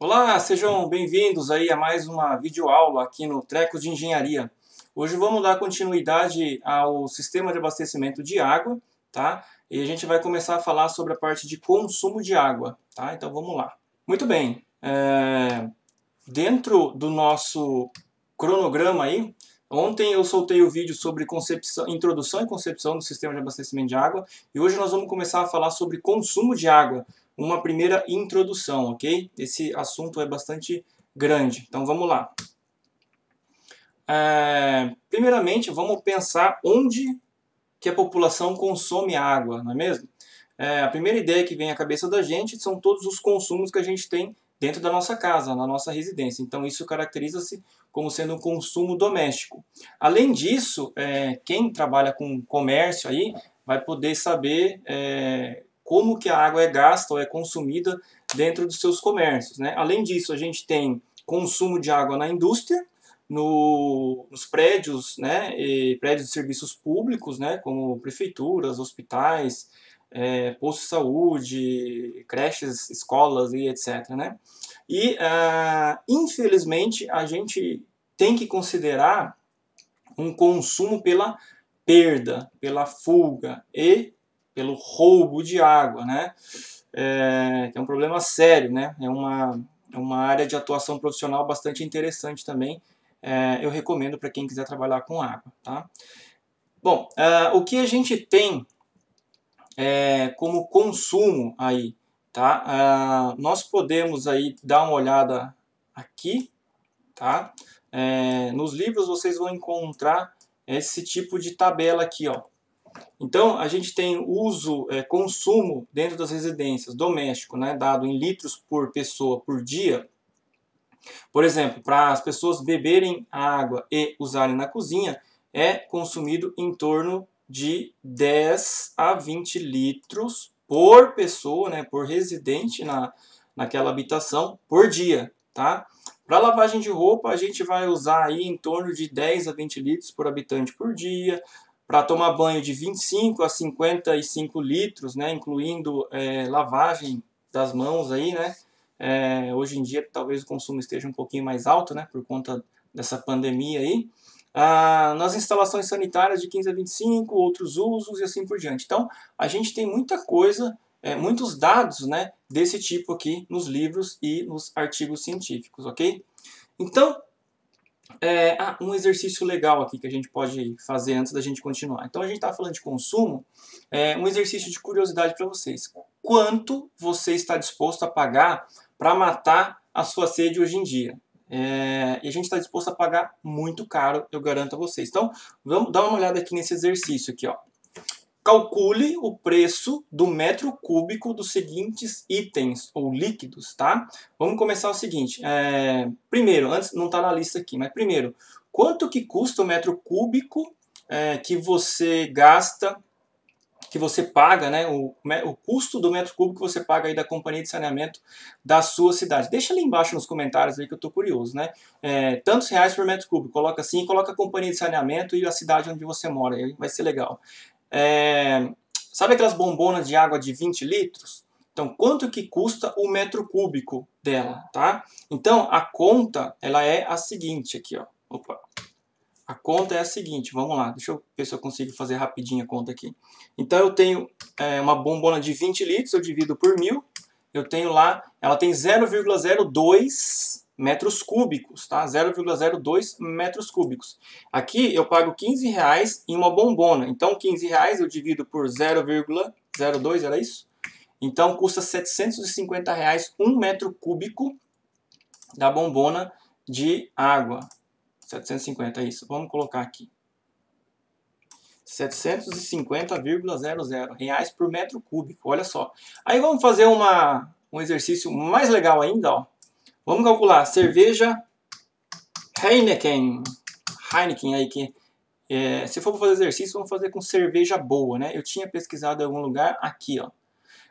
Olá, sejam bem-vindos aí a mais uma videoaula aqui no Trecos de Engenharia. Hoje vamos dar continuidade ao sistema de abastecimento de água, tá? E a gente vai começar a falar sobre a parte de consumo de água, tá? Então vamos lá. Muito bem, é... dentro do nosso cronograma aí, ontem eu soltei o vídeo sobre introdução e concepção do sistema de abastecimento de água e hoje nós vamos começar a falar sobre consumo de água, uma primeira introdução, ok? Esse assunto é bastante grande, então vamos lá. É, primeiramente, vamos pensar onde que a população consome água, não é mesmo? É, a primeira ideia que vem à cabeça da gente são todos os consumos que a gente tem dentro da nossa casa, na nossa residência. Então isso caracteriza-se como sendo um consumo doméstico. Além disso, é, quem trabalha com comércio aí vai poder saber é, como que a água é gasta ou é consumida dentro dos seus comércios. Né? Além disso, a gente tem consumo de água na indústria, no, nos prédios, né, prédios de serviços públicos, né, como prefeituras, hospitais, é, posto de saúde, creches, escolas e etc. Né? E, uh, infelizmente, a gente tem que considerar um consumo pela perda, pela fuga e pelo roubo de água, né? É, é um problema sério, né? É uma, é uma área de atuação profissional bastante interessante também. É, eu recomendo para quem quiser trabalhar com água, tá? Bom, uh, o que a gente tem é, como consumo aí, tá? Uh, nós podemos aí dar uma olhada aqui, tá? É, nos livros vocês vão encontrar esse tipo de tabela aqui, ó. Então, a gente tem uso, é, consumo dentro das residências, doméstico, né, dado em litros por pessoa por dia. Por exemplo, para as pessoas beberem água e usarem na cozinha, é consumido em torno de 10 a 20 litros por pessoa, né, por residente na, naquela habitação por dia, tá? Para lavagem de roupa, a gente vai usar aí em torno de 10 a 20 litros por habitante por dia para tomar banho de 25 a 55 litros, né, incluindo é, lavagem das mãos aí, né? É, hoje em dia talvez o consumo esteja um pouquinho mais alto, né, por conta dessa pandemia aí. Ah, nas instalações sanitárias de 15 a 25, outros usos e assim por diante. Então, a gente tem muita coisa, é, muitos dados, né, desse tipo aqui nos livros e nos artigos científicos, ok? Então, é, ah, um exercício legal aqui que a gente pode fazer antes da gente continuar. Então a gente está falando de consumo, é, um exercício de curiosidade para vocês. Quanto você está disposto a pagar para matar a sua sede hoje em dia? É, e a gente está disposto a pagar muito caro, eu garanto a vocês. Então vamos dar uma olhada aqui nesse exercício aqui, ó. Calcule o preço do metro cúbico dos seguintes itens ou líquidos, tá? Vamos começar o seguinte. É, primeiro, antes não está na lista aqui, mas primeiro, quanto que custa o metro cúbico é, que você gasta, que você paga, né? O, o custo do metro cúbico que você paga aí da companhia de saneamento da sua cidade. Deixa ali embaixo nos comentários aí que eu estou curioso, né? É, tantos reais por metro cúbico. Coloca assim, coloca a companhia de saneamento e a cidade onde você mora. Aí vai ser legal. É, sabe aquelas bombonas de água de 20 litros? Então, quanto que custa o metro cúbico dela, tá? Então, a conta, ela é a seguinte aqui, ó. Opa. A conta é a seguinte, vamos lá, deixa eu ver se eu consigo fazer rapidinho a conta aqui. Então, eu tenho é, uma bombona de 20 litros, eu divido por mil, eu tenho lá, ela tem 0,02 metros cúbicos, tá? 0,02 metros cúbicos. Aqui eu pago 15 reais em uma bombona. Então 15 reais eu divido por 0,02, era isso? Então custa 750 reais um metro cúbico da bombona de água. 750 é isso. Vamos colocar aqui. 750,00 reais por metro cúbico. Olha só. Aí vamos fazer uma, um exercício mais legal ainda, ó. Vamos calcular. Cerveja Heineken. Heineken aí que é, se for fazer exercício, vamos fazer com cerveja boa, né? Eu tinha pesquisado em algum lugar aqui, ó.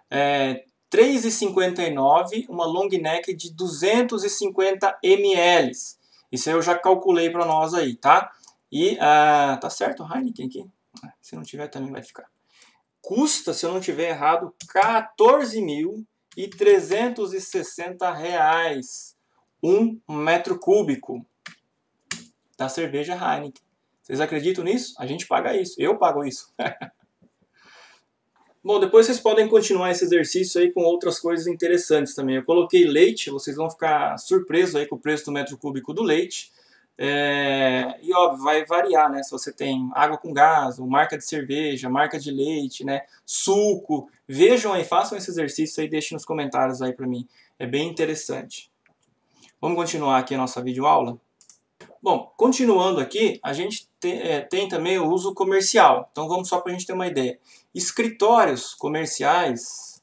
É, 3,59, uma long neck de 250 ml. Isso eu já calculei para nós aí, tá? E ah, tá certo Heineken aqui? Se não tiver também vai ficar. Custa, se eu não tiver errado, 14 mil e 360 reais um metro cúbico da cerveja Heineken. Vocês acreditam nisso? A gente paga isso. Eu pago isso. Bom, depois vocês podem continuar esse exercício aí com outras coisas interessantes também. Eu coloquei leite, vocês vão ficar surpresos aí com o preço do metro cúbico do leite. É, e óbvio, vai variar, né? Se você tem água com gás, ou marca de cerveja, marca de leite, né? Suco. Vejam aí, façam esse exercício aí, deixem nos comentários aí para mim. É bem interessante. Vamos continuar aqui a nossa videoaula? Bom, continuando aqui, a gente tem, é, tem também o uso comercial. Então vamos só para a gente ter uma ideia. Escritórios comerciais,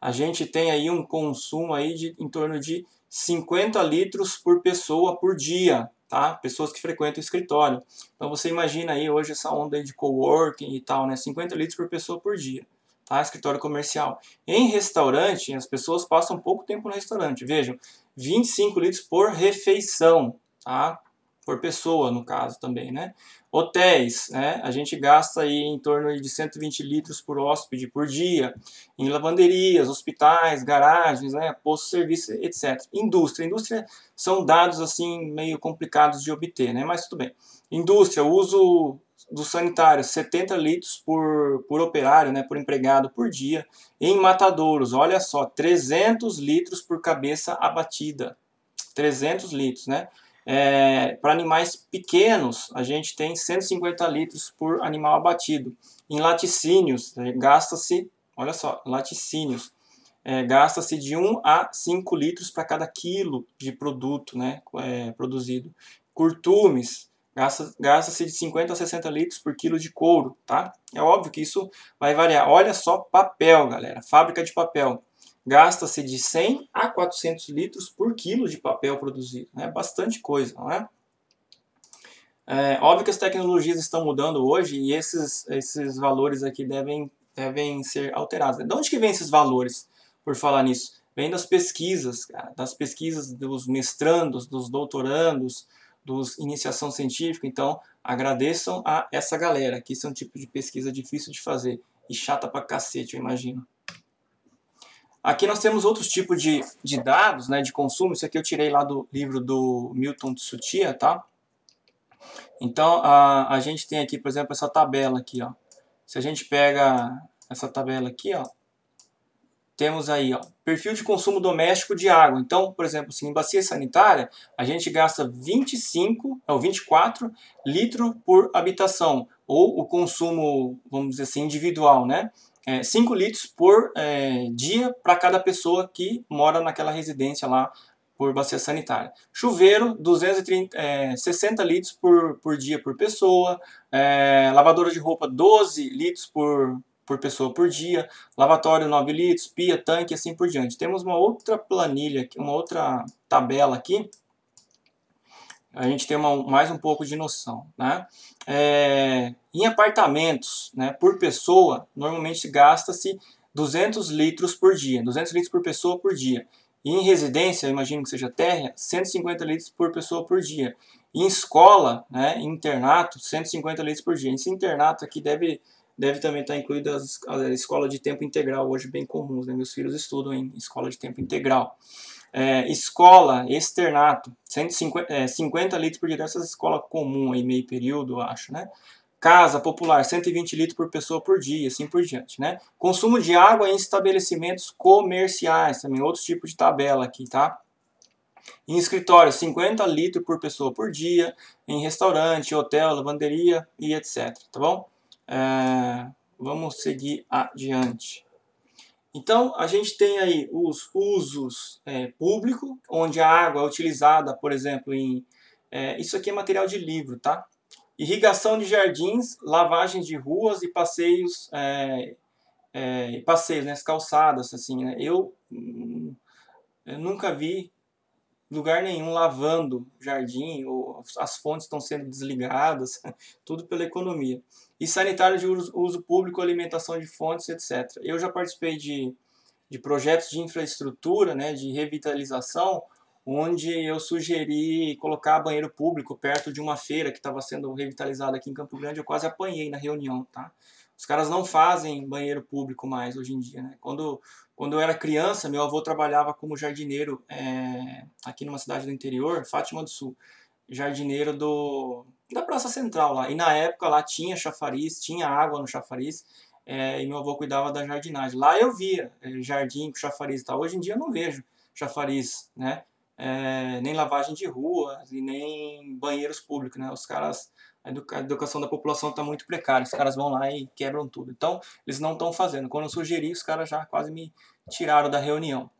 a gente tem aí um consumo aí de em torno de 50 litros por pessoa por dia tá? Pessoas que frequentam o escritório. Então você imagina aí hoje essa onda de coworking e tal, né? 50 litros por pessoa por dia, tá? Escritório comercial. Em restaurante, as pessoas passam pouco tempo no restaurante. Vejam, 25 litros por refeição, tá? Por pessoa, no caso também, né? Hotéis, né? A gente gasta aí em torno de 120 litros por hóspede por dia. Em lavanderias, hospitais, garagens, né? Posto de serviço, etc. Indústria. Indústria são dados assim meio complicados de obter, né? Mas tudo bem. Indústria, uso do sanitário, 70 litros por, por operário, né, por empregado por dia. Em matadouros, olha só, 300 litros por cabeça abatida. 300 litros, né? É, Para animais pequenos, a gente tem 150 litros por animal abatido. Em laticínios, é, gasta-se, olha só, laticínios, é, gasta-se de 1 a 5 litros para cada quilo de produto né, é, produzido. Curtumes, gasta-se gasta de 50 a 60 litros por quilo de couro, tá? É óbvio que isso vai variar. Olha só papel, galera, fábrica de papel gasta-se de 100 a 400 litros por quilo de papel produzido. É né? bastante coisa, não é? É, óbvio que as tecnologias estão mudando hoje e esses, esses valores aqui devem, devem ser alterados. De onde que vem esses valores, por falar nisso? Vem das pesquisas, das pesquisas dos mestrandos, dos doutorandos, dos iniciação científica. Então, agradeçam a essa galera, que isso é um tipo de pesquisa difícil de fazer e chata pra cacete, eu imagino. Aqui nós temos outros tipos de, de dados, né, de consumo. Isso aqui eu tirei lá do livro do Milton Tsuchiya, tá? Então, a, a gente tem aqui, por exemplo, essa tabela aqui, ó. Se a gente pega essa tabela aqui, ó, temos aí, ó, perfil de consumo doméstico de água. Então, por exemplo, assim, em bacia sanitária, a gente gasta 25 ou 24 litros por habitação, ou o consumo, vamos dizer assim, individual, né? É, 5 litros por é, dia para cada pessoa que mora naquela residência lá por bacia sanitária. Chuveiro, 230, é, 60 litros por, por dia por pessoa. É, lavadora de roupa, 12 litros por, por pessoa por dia. Lavatório, 9 litros. Pia, tanque, assim por diante. Temos uma outra planilha, uma outra tabela aqui. A gente tem uma, mais um pouco de noção. Né? É, em apartamentos, né, por pessoa, normalmente gasta-se 200 litros por dia, 200 litros por pessoa por dia. E em residência, imagino que seja térrea, 150 litros por pessoa por dia. E em escola, né, internato, 150 litros por dia. Esse internato aqui deve, deve também estar incluído as, a escola de tempo integral, hoje bem comuns. Né? Meus filhos estudam em escola de tempo integral. É, escola, externato, 150 é, 50 litros por dia, essas escola comum aí, meio período, eu acho, né? Casa popular, 120 litros por pessoa por dia, assim por diante, né? Consumo de água em estabelecimentos comerciais, também outro tipo de tabela aqui, tá? Em escritório, 50 litros por pessoa por dia, em restaurante, hotel, lavanderia e etc, tá bom? É, vamos seguir adiante. Então, a gente tem aí os usos é, públicos, onde a água é utilizada, por exemplo, em... É, isso aqui é material de livro, tá? Irrigação de jardins, lavagem de ruas e passeios, é, é, passeios, né, calçadas, assim, né? Eu, hum, eu nunca vi lugar nenhum lavando jardim, ou as fontes estão sendo desligadas, tudo pela economia e sanitário de uso público, alimentação de fontes, etc. Eu já participei de, de projetos de infraestrutura, né, de revitalização, onde eu sugeri colocar banheiro público perto de uma feira que estava sendo revitalizada aqui em Campo Grande. Eu quase apanhei na reunião, tá? Os caras não fazem banheiro público mais hoje em dia, né? Quando, quando eu era criança, meu avô trabalhava como jardineiro é, aqui numa cidade do interior, Fátima do Sul, jardineiro do, da Praça Central lá. E na época lá tinha chafariz, tinha água no chafariz, é, e meu avô cuidava da jardinagem. Lá eu via é, jardim com chafariz e tal. Hoje em dia eu não vejo chafariz, né? É, nem lavagem de rua e nem banheiros públicos, né? Os caras a educação da população está muito precária, os caras vão lá e quebram tudo. Então, eles não estão fazendo. Quando eu sugeri, os caras já quase me tiraram da reunião.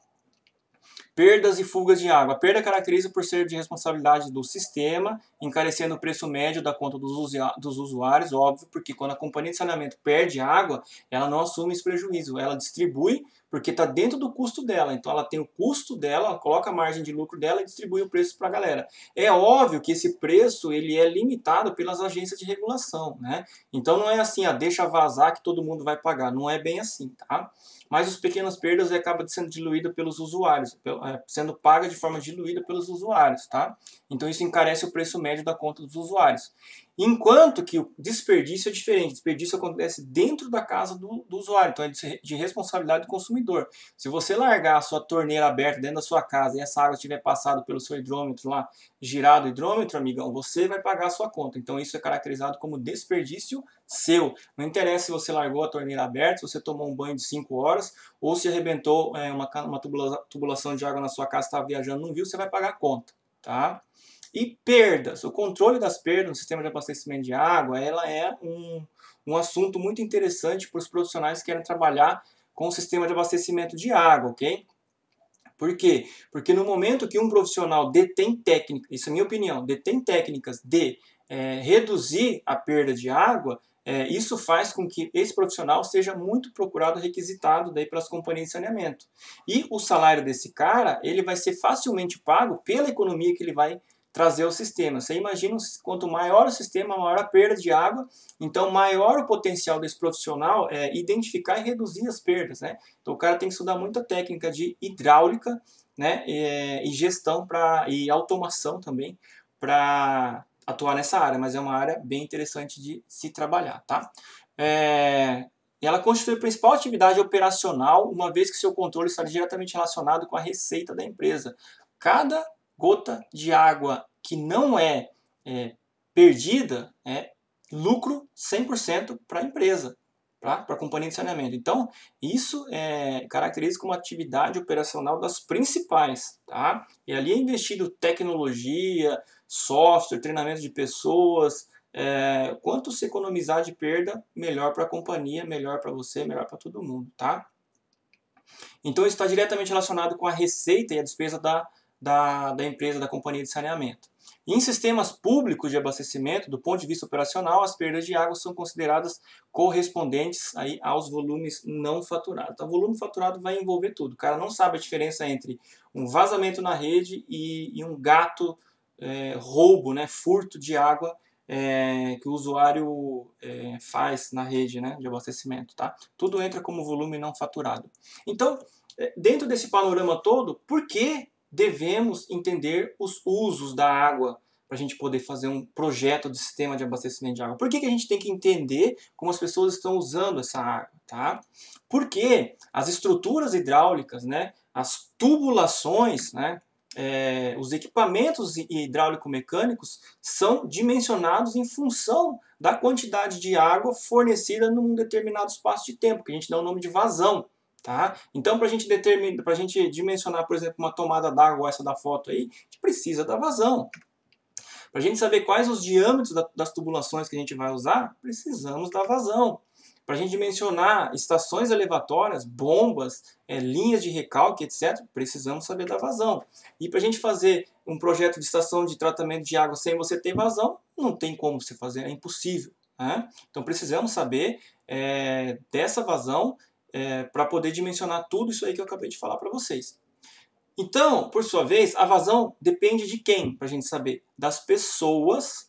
Perdas e fugas de água. A perda caracteriza por ser de responsabilidade do sistema, encarecendo o preço médio da conta dos usuários, óbvio, porque quando a companhia de saneamento perde água, ela não assume esse prejuízo, ela distribui porque está dentro do custo dela. Então ela tem o custo dela, ela coloca a margem de lucro dela e distribui o preço para a galera. É óbvio que esse preço ele é limitado pelas agências de regulação, né? Então não é assim, ah, deixa vazar que todo mundo vai pagar. Não é bem assim, tá? Mas os pequenas perdas acabam sendo diluídas pelos usuários, é, sendo paga de forma diluída pelos usuários, tá? Então isso encarece o preço médio da conta dos usuários. Enquanto que o desperdício é diferente. O desperdício acontece dentro da casa do, do, usuário, então é de responsabilidade do consumidor. Se você largar a sua torneira aberta dentro da sua casa e essa água tiver passado pelo seu hidrômetro lá, girado o hidrômetro, amigão, você vai pagar a sua conta. Então isso é caracterizado como desperdício seu. Não interessa se você largou a torneira aberta, se você tomou um banho de 5 horas ou se arrebentou é, uma, uma tubulação de água na sua casa, estava viajando, não viu, você vai pagar a conta. Tá? E perdas. O controle das perdas no sistema de abastecimento de água, ela é um, um assunto muito interessante para os profissionais que querem trabalhar com o sistema de abastecimento de água, ok? Por quê? Porque no momento que um profissional detém técnicas, isso é minha opinião, detém técnicas de é, reduzir a perda de água, é, isso faz com que esse profissional seja muito procurado, requisitado daí pelas companhias de saneamento. E o salário desse cara, ele vai ser facilmente pago pela economia que ele vai trazer ao sistema. Você imagina, quanto maior o sistema, maior a perda de água, então maior o potencial desse profissional é identificar e reduzir as perdas. Né? Então o cara tem que estudar muita técnica de hidráulica né? e, e gestão pra, e automação também para atuar nessa área, mas é uma área bem interessante de se trabalhar. Tá? É, ela constitui a principal atividade operacional, uma vez que seu controle está diretamente relacionado com a receita da empresa. Cada gota de água que não é, é perdida é lucro 100% para a empresa, para a companhia de saneamento. Então, isso é, caracteriza como atividade operacional das principais. Tá? E ali é investido tecnologia, software, treinamento de pessoas. É, quanto se economizar de perda, melhor para a companhia, melhor para você, melhor para todo mundo. Tá? Então, isso está diretamente relacionado com a receita e a despesa da da, da empresa, da companhia de saneamento. Em sistemas públicos de abastecimento, do ponto de vista operacional, as perdas de água são consideradas correspondentes aí aos volumes não faturados. Então, o volume faturado vai envolver tudo. O cara não sabe a diferença entre um vazamento na rede e, e um gato é, roubo, né, furto de água é, que o usuário é, faz na rede né, de abastecimento. Tá? Tudo entra como volume não faturado. Então, é, dentro desse panorama todo, por que devemos entender os usos da água para a gente poder fazer um projeto de sistema de abastecimento de água. Por que, que a gente tem que entender como as pessoas estão usando essa água? Tá? Porque as estruturas hidráulicas, né, as tubulações, né, é, os equipamentos hidráulico-mecânicos são dimensionados em função da quantidade de água fornecida num determinado espaço de tempo, que a gente dá o nome de vazão. Tá? Então, para a gente determinar, para a gente dimensionar, por exemplo, uma tomada d'água, essa da foto aí, a gente precisa da vazão. Para a gente saber quais os diâmetros das tubulações que a gente vai usar, precisamos da vazão. Para a gente dimensionar estações elevatórias, bombas, é, linhas de recalque, etc., precisamos saber da vazão. E para a gente fazer um projeto de estação de tratamento de água sem você ter vazão, não tem como você fazer, é impossível. Né? Então precisamos saber é, dessa vazão é, para poder dimensionar tudo isso aí que eu acabei de falar para vocês. Então, por sua vez, a vazão depende de quem, para a gente saber? Das pessoas,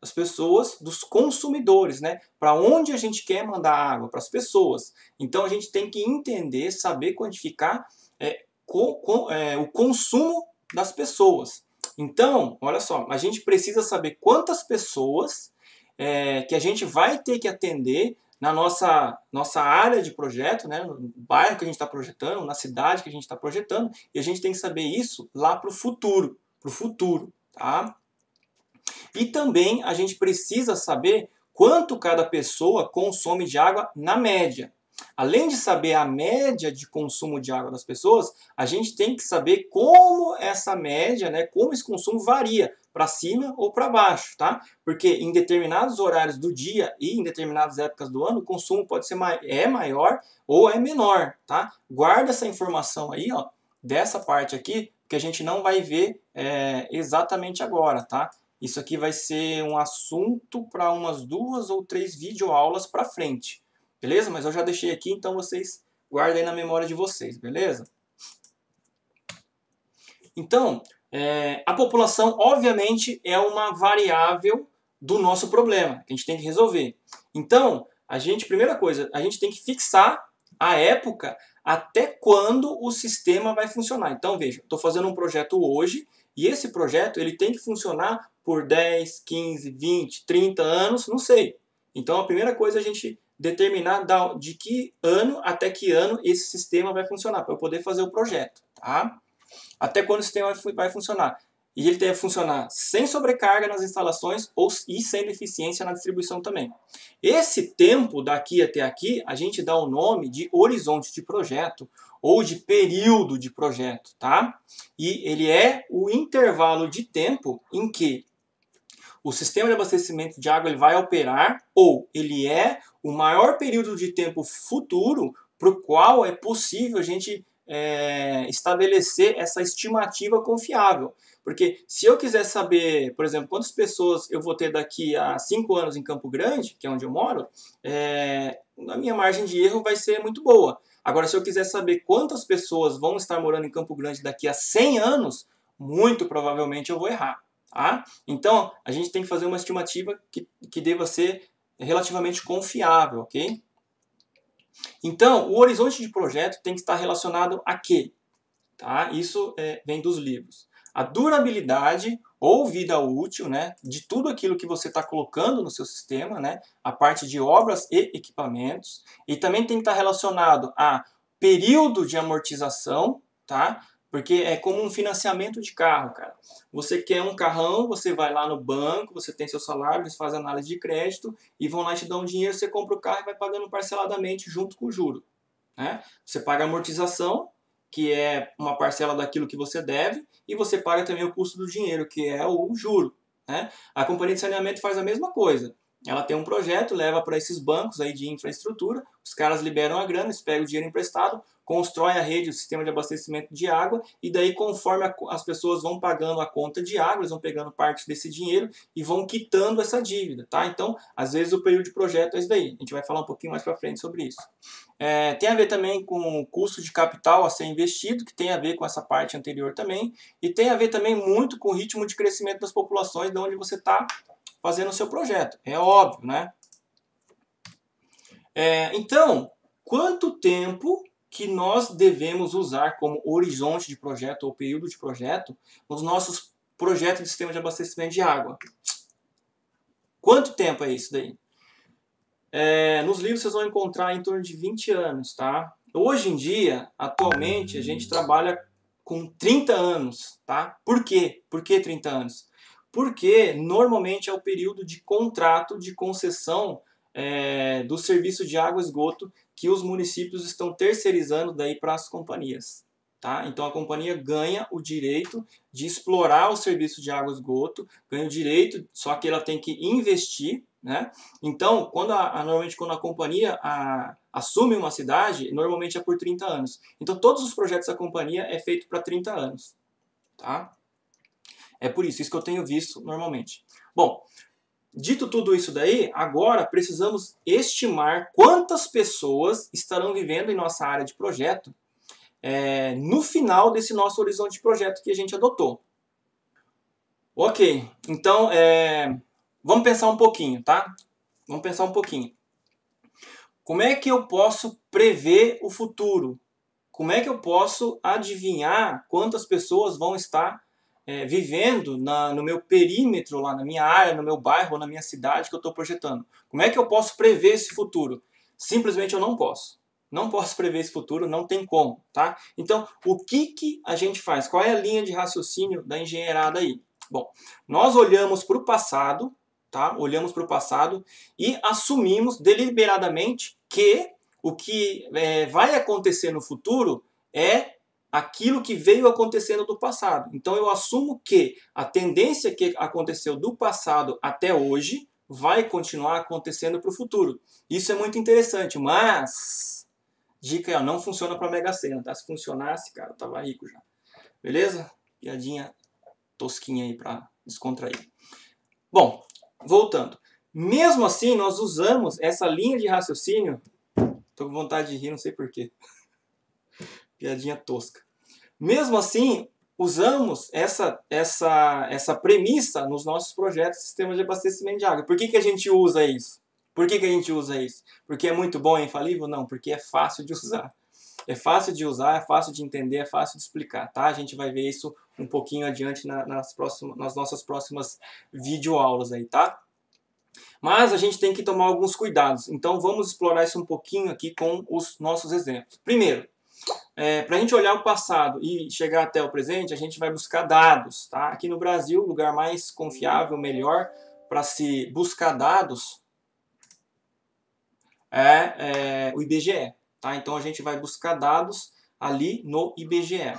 das pessoas, dos consumidores, né? Para onde a gente quer mandar água? Para as pessoas. Então, a gente tem que entender, saber quantificar é, com, com, é, o consumo das pessoas. Então, olha só, a gente precisa saber quantas pessoas é, que a gente vai ter que atender na nossa, nossa área de projeto, né, no bairro que a gente está projetando, na cidade que a gente está projetando, e a gente tem que saber isso lá para o futuro, para o futuro, tá? E também a gente precisa saber quanto cada pessoa consome de água na média. Além de saber a média de consumo de água das pessoas, a gente tem que saber como essa média, né, como esse consumo varia para cima ou para baixo, tá? Porque em determinados horários do dia e em determinadas épocas do ano, o consumo pode ser é maior ou é menor, tá? Guarda essa informação aí, ó, dessa parte aqui, que a gente não vai ver é, exatamente agora, tá? Isso aqui vai ser um assunto para umas duas ou três videoaulas para frente, beleza? Mas eu já deixei aqui, então vocês guardem na memória de vocês, beleza? Então, é, a população, obviamente, é uma variável do nosso problema, que a gente tem que resolver. Então, a gente, primeira coisa, a gente tem que fixar a época até quando o sistema vai funcionar. Então, veja, estou fazendo um projeto hoje e esse projeto ele tem que funcionar por 10, 15, 20, 30 anos, não sei. Então, a primeira coisa é a gente determinar de que ano até que ano esse sistema vai funcionar, para eu poder fazer o projeto. Tá? Até quando o sistema vai funcionar. E ele deve funcionar sem sobrecarga nas instalações ou, e sem deficiência na distribuição também. Esse tempo daqui até aqui, a gente dá o nome de horizonte de projeto ou de período de projeto, tá? E ele é o intervalo de tempo em que o sistema de abastecimento de água ele vai operar ou ele é o maior período de tempo futuro para o qual é possível a gente é, estabelecer essa estimativa confiável. Porque se eu quiser saber, por exemplo, quantas pessoas eu vou ter daqui a 5 anos em Campo Grande, que é onde eu moro, é, a minha margem de erro vai ser muito boa. Agora, se eu quiser saber quantas pessoas vão estar morando em Campo Grande daqui a 100 anos, muito provavelmente eu vou errar. Tá? Então, a gente tem que fazer uma estimativa que, que deva ser relativamente confiável, ok? Então, o horizonte de projeto tem que estar relacionado a quê? Tá? Isso é, vem dos livros. A durabilidade ou vida útil né, de tudo aquilo que você está colocando no seu sistema, né, a parte de obras e equipamentos, e também tem que estar relacionado a período de amortização, tá? Porque é como um financiamento de carro, cara. Você quer um carrão, você vai lá no banco, você tem seu salário, eles fazem análise de crédito e vão lá te dar um dinheiro, você compra o carro e vai pagando parceladamente junto com o juro. Né? Você paga a amortização, que é uma parcela daquilo que você deve, e você paga também o custo do dinheiro, que é o juro. Né? A companhia de saneamento faz a mesma coisa. Ela tem um projeto, leva para esses bancos aí de infraestrutura, os caras liberam a grana, eles pegam o dinheiro emprestado, constrói a rede, o sistema de abastecimento de água, e daí conforme a, as pessoas vão pagando a conta de água, eles vão pegando parte desse dinheiro e vão quitando essa dívida, tá? Então, às vezes o período de projeto é isso daí. A gente vai falar um pouquinho mais para frente sobre isso. É, tem a ver também com o custo de capital a ser investido, que tem a ver com essa parte anterior também, e tem a ver também muito com o ritmo de crescimento das populações de onde você está fazendo o seu projeto. É óbvio, né? É, então, quanto tempo que nós devemos usar como horizonte de projeto ou período de projeto nos nossos projetos de sistema de abastecimento de água. Quanto tempo é isso daí? É, nos livros vocês vão encontrar em torno de 20 anos, tá? Hoje em dia, atualmente, a gente trabalha com 30 anos, tá? Por quê? Por que 30 anos? Porque normalmente é o período de contrato de concessão é, do serviço de água e esgoto que os municípios estão terceirizando daí para as companhias. Tá? Então a companhia ganha o direito de explorar o serviço de água e esgoto, ganha o direito, só que ela tem que investir. Né? Então, quando a, a normalmente quando a companhia a, assume uma cidade, normalmente é por 30 anos. Então todos os projetos da companhia é feito para 30 anos. Tá? É por isso, isso que eu tenho visto normalmente. Bom, Dito tudo isso daí, agora precisamos estimar quantas pessoas estarão vivendo em nossa área de projeto é, no final desse nosso horizonte de projeto que a gente adotou. Ok, então é, vamos pensar um pouquinho, tá? Vamos pensar um pouquinho. Como é que eu posso prever o futuro? Como é que eu posso adivinhar quantas pessoas vão estar é, vivendo na, no meu perímetro, lá na minha área, no meu bairro, na minha cidade que eu estou projetando? Como é que eu posso prever esse futuro? Simplesmente eu não posso. Não posso prever esse futuro, não tem como, tá? Então, o que, que a gente faz? Qual é a linha de raciocínio da engenheirada aí? Bom, nós olhamos para o passado, tá? Olhamos para o passado e assumimos deliberadamente que o que é, vai acontecer no futuro é aquilo que veio acontecendo do passado. Então eu assumo que a tendência que aconteceu do passado até hoje vai continuar acontecendo para o futuro. Isso é muito interessante, mas dica é, não funciona para Mega Sena, tá? Se funcionasse, cara, eu tava rico já. Beleza? Piadinha tosquinha aí para descontrair. Bom, voltando. Mesmo assim, nós usamos essa linha de raciocínio. Tô com vontade de rir, não sei porquê. Piadinha tosca. Mesmo assim, usamos essa, essa, essa premissa nos nossos projetos de sistemas de abastecimento de água. Por que, que a gente usa isso? Por que, que a gente usa isso? Porque é muito bom e infalível? Não, porque é fácil de usar. É fácil de usar, é fácil de entender, é fácil de explicar, tá? A gente vai ver isso um pouquinho adiante na, nas, próximas, nas nossas próximas videoaulas aí, tá? Mas a gente tem que tomar alguns cuidados. Então vamos explorar isso um pouquinho aqui com os nossos exemplos. Primeiro, é, para a gente olhar o passado e chegar até o presente, a gente vai buscar dados. Tá? Aqui no Brasil, o lugar mais confiável, melhor para se buscar dados é, é, o IBGE. Tá? Então a gente vai buscar dados ali no IBGE.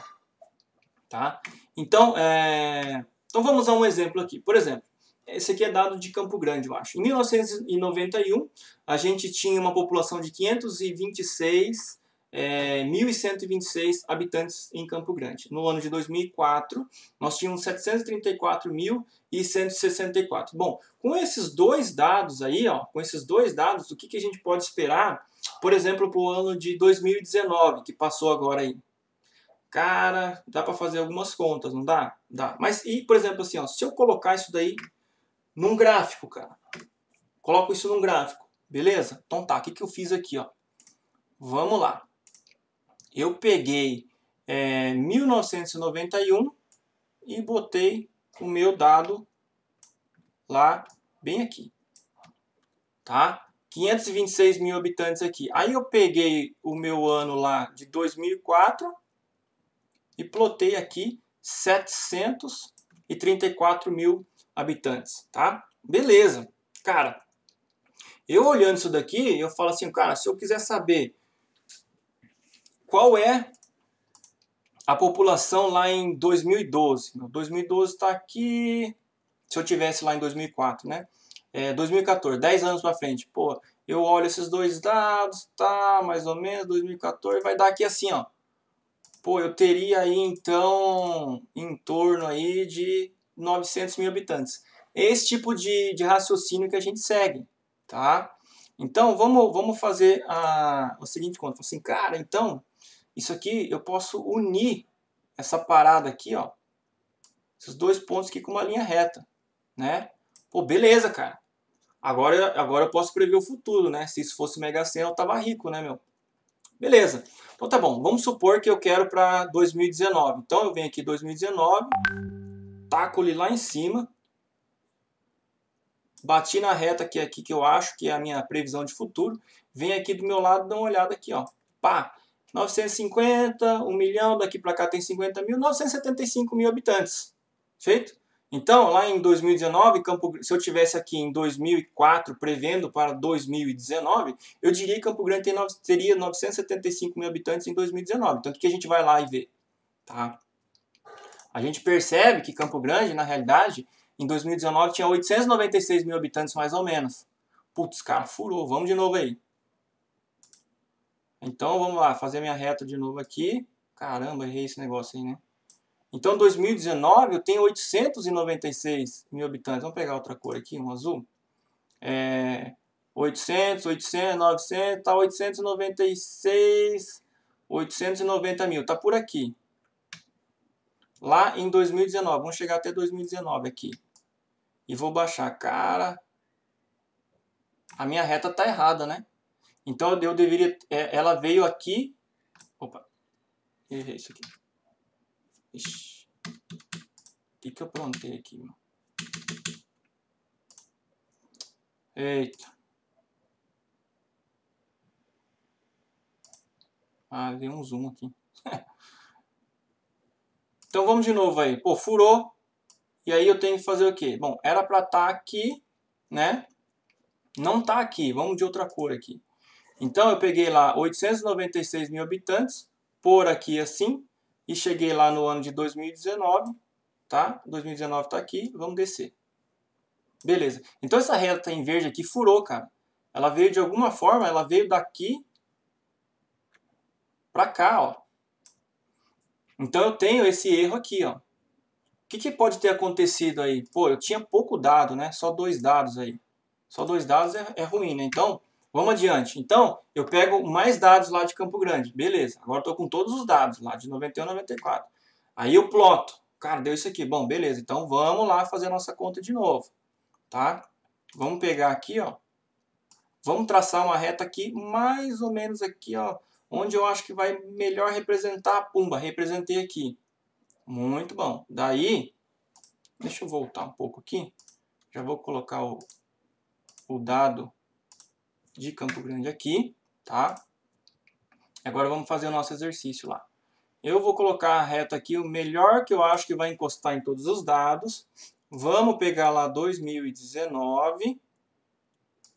Tá? Então, é, então vamos a um exemplo aqui. Por exemplo, esse aqui é dado de Campo Grande, eu acho. Em 1991, a gente tinha uma população de 526 é, 1.126 habitantes em Campo Grande. No ano de 2004, nós tínhamos 734.164. Bom, com esses dois dados aí, ó, com esses dois dados, o que, que a gente pode esperar, por exemplo, para o ano de 2019, que passou agora aí? Cara, dá para fazer algumas contas, não dá? Dá. Mas, e, por exemplo, assim, ó, se eu colocar isso daí num gráfico, cara, coloco isso num gráfico, beleza? Então tá, o que, que eu fiz aqui, ó? Vamos lá eu peguei é, 1991 e botei o meu dado lá bem aqui, tá? 526 mil habitantes aqui. Aí eu peguei o meu ano lá de 2004 e plotei aqui 734 mil habitantes, tá? Beleza, cara. Eu olhando isso daqui, eu falo assim, cara, se eu quiser saber qual é a população lá em 2012? 2012 está aqui, se eu tivesse lá em 2004, né? É, 2014, 10 anos para frente. Pô, eu olho esses dois dados, tá, mais ou menos, 2014, vai dar aqui assim, ó. Pô, eu teria aí então em torno aí de 900 mil habitantes. Esse tipo de, de raciocínio que a gente segue, tá? Então, vamos, vamos fazer a, o seguinte conta. Assim, cara, então, isso aqui eu posso unir essa parada aqui, ó. Esses dois pontos aqui com uma linha reta, né? Pô, beleza, cara. Agora, agora eu posso prever o futuro, né? Se isso fosse Mega Sena, eu tava rico, né, meu? Beleza. Então tá bom, vamos supor que eu quero para 2019. Então eu venho aqui 2019, taco ele lá em cima, bati na reta que é aqui que eu acho que é a minha previsão de futuro, vem aqui do meu lado, dá uma olhada aqui, ó. Pá, 950, 1 milhão, daqui para cá tem 50 mil, 975 mil habitantes. Feito? Então, lá em 2019, Campo, se eu tivesse aqui em 2004 prevendo para 2019, eu diria que Campo Grande teria 975 mil habitantes em 2019. Então, o que a gente vai lá e vê? Tá? A gente percebe que Campo Grande, na realidade, em 2019 tinha 896 mil habitantes mais ou menos. Putz, cara, furou. Vamos de novo aí. Então vamos lá, fazer minha reta de novo aqui. Caramba, errei esse negócio aí, né? Então 2019 eu tenho 896 mil habitantes. Vamos pegar outra cor aqui, um azul. É, 800, 800, 900, tá 896, 890 mil. Tá por aqui. Lá em 2019, vamos chegar até 2019 aqui. E vou baixar. Cara, a minha reta tá errada, né? Então eu deveria. É, ela veio aqui. Opa! Errei isso aqui. Ixi. O que, que eu aprontei aqui, mano? Eita. Ah, dei um zoom aqui. então vamos de novo aí. Pô, furou. E aí eu tenho que fazer o quê? Bom, era para estar tá aqui, né? Não está aqui. Vamos de outra cor aqui. Então eu peguei lá 896 mil habitantes, por aqui assim, e cheguei lá no ano de 2019, tá? 2019 está aqui, vamos descer. Beleza. Então essa reta em verde aqui furou, cara. Ela veio de alguma forma, ela veio daqui para cá, ó. Então eu tenho esse erro aqui, ó. O que, que pode ter acontecido aí? Pô, eu tinha pouco dado, né? Só dois dados aí. Só dois dados é, é ruim, né? Então, vamos adiante. Então, eu pego mais dados lá de Campo Grande. Beleza. Agora estou com todos os dados lá de 91 a 94. Aí eu ploto. Cara, deu isso aqui. Bom, beleza. Então, vamos lá fazer a nossa conta de novo. Tá? Vamos pegar aqui, ó. Vamos traçar uma reta aqui, mais ou menos aqui, ó onde eu acho que vai melhor representar a pumba. Representei aqui. Muito bom. Daí, deixa eu voltar um pouco aqui. Já vou colocar o, o dado de Campo Grande aqui, tá? Agora vamos fazer o nosso exercício lá. Eu vou colocar a reta aqui, o melhor que eu acho que vai encostar em todos os dados. Vamos pegar lá 2019,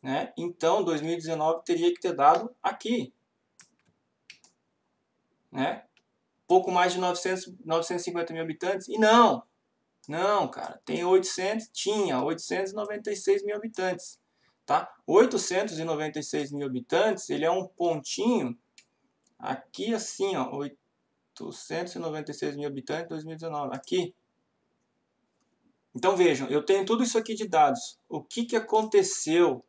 né? Então, 2019 teria que ter dado aqui, né? Pouco mais de 900, 950 mil habitantes. E não, não, cara, tem 800, tinha 896 mil habitantes, tá? 896 mil habitantes, ele é um pontinho aqui assim, ó, 896 mil habitantes 2019, aqui. Então vejam, eu tenho tudo isso aqui de dados. O que, que aconteceu?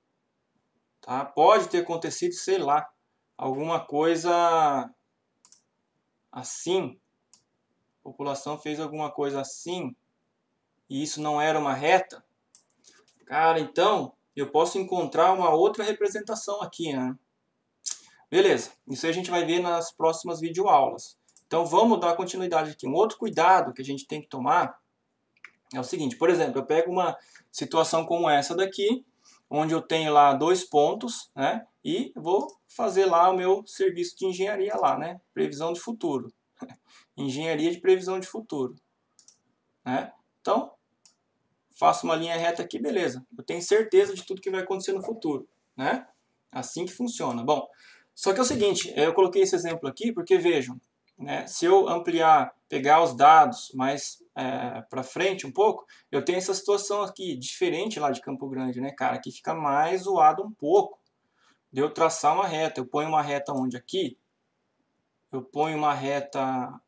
Tá? Pode ter acontecido, sei lá, alguma coisa assim, a população fez alguma coisa assim, e isso não era uma reta, cara, então eu posso encontrar uma outra representação aqui, né? Beleza, isso a gente vai ver nas próximas videoaulas. Então vamos dar continuidade aqui. Um outro cuidado que a gente tem que tomar é o seguinte, por exemplo, eu pego uma situação como essa daqui, onde eu tenho lá dois pontos, né? E vou fazer lá o meu serviço de engenharia lá, né? Previsão de futuro. engenharia de previsão de futuro. Né? Então, faço uma linha reta aqui, beleza. Eu tenho certeza de tudo que vai acontecer no futuro. Né? Assim que funciona. Bom, só que é o seguinte, eu coloquei esse exemplo aqui porque, vejam, né, se eu ampliar, pegar os dados mais é, para frente um pouco, eu tenho essa situação aqui, diferente lá de Campo Grande, né, cara? Aqui fica mais zoado um pouco de eu traçar uma reta. Eu ponho uma reta onde aqui? Eu ponho uma reta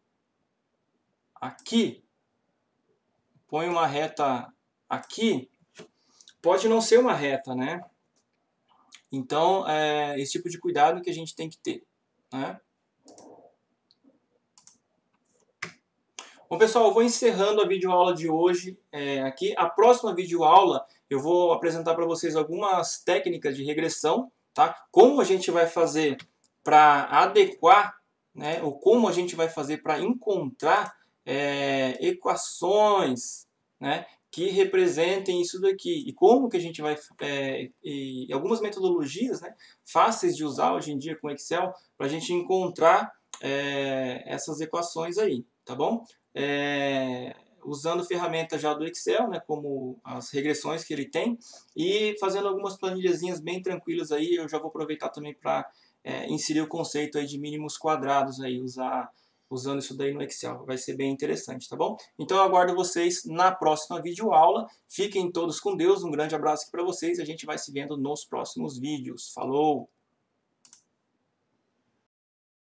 aqui. Ponho uma reta aqui. Pode não ser uma reta, né? Então, é esse tipo de cuidado que a gente tem que ter, né? Bom, pessoal, eu vou encerrando a videoaula de hoje é, aqui. A próxima videoaula eu vou apresentar para vocês algumas técnicas de regressão, tá? Como a gente vai fazer para adequar, né? Ou como a gente vai fazer para encontrar é, equações, né? Que representem isso daqui. E como que a gente vai... É, algumas metodologias, né? Fáceis de usar hoje em dia com Excel para a gente encontrar é, essas equações aí, tá bom? é, usando ferramentas já do Excel, né, como as regressões que ele tem, e fazendo algumas planilhazinhas bem tranquilas aí, eu já vou aproveitar também para é, inserir o conceito aí de mínimos quadrados, aí, usar, usando isso daí no Excel, vai ser bem interessante, tá bom? Então eu aguardo vocês na próxima videoaula, fiquem todos com Deus, um grande abraço aqui para vocês, a gente vai se vendo nos próximos vídeos, falou!